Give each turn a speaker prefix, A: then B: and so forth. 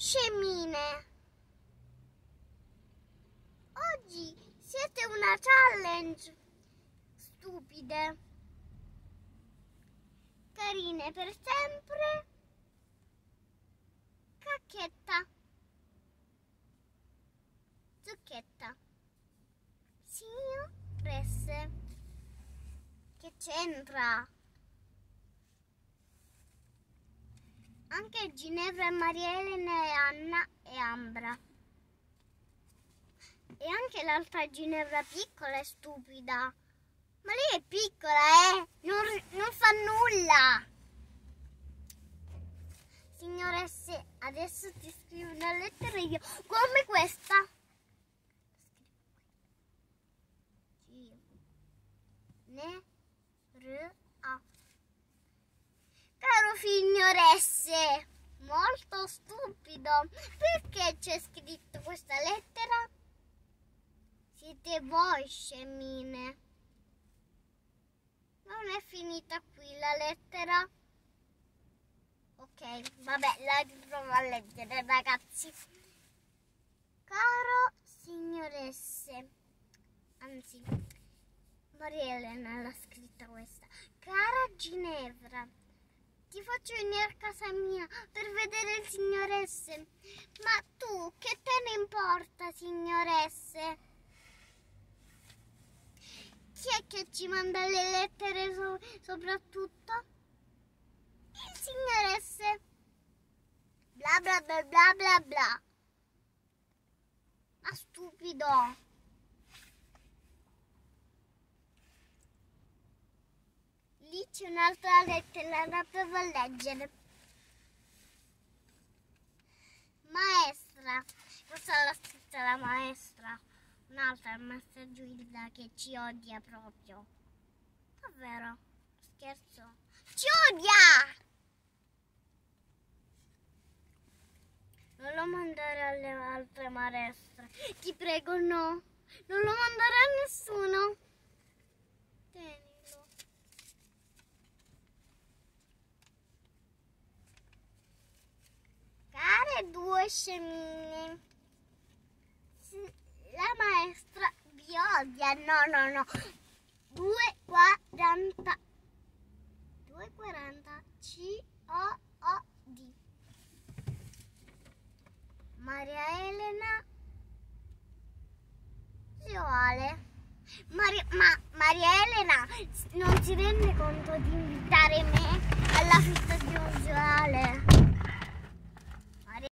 A: scemine. Oggi siete una challenge. Stupide. Carine per sempre. Cacchetta. Zucchetta. Signoresse. Che c'entra? Anche Ginevra, Maria Elena e Anna e Ambra. E anche l'altra Ginevra piccola e stupida. Ma lei è piccola, eh? Non, non fa nulla. Signoresse, adesso ti scrivo una lettera io, come questa. Ne, r, signoresse, molto stupido. Perché c'è scritto questa lettera? Siete voi scemine. Non è finita qui la lettera. Ok, vabbè, la riprovo a leggere, ragazzi. Caro signoresse, anzi, Maria Elena l'ha scritta questa. Cara Ginevra, ti faccio venire a casa mia per vedere il signoresse. Ma tu, che te ne importa, signoresse? Chi è che ci manda le lettere so soprattutto? Il signoresse. Bla bla bla bla bla bla. Ma stupido. C'è un'altra lettera, la provo leggere. Maestra, questa l'ha scritta la maestra. Un'altra, il maestra Giulia che ci odia proprio. Davvero? Scherzo? Ci odia! Non lo mandare alle altre maestre. Ti prego, no. Non lo mandare a nessuno. Due scemini. La maestra vi odia. No, no, no. 2,40. 2,40. C-O-O-D. Maria Elena Gioale. Maria, ma Maria Elena non si rende conto di invitare me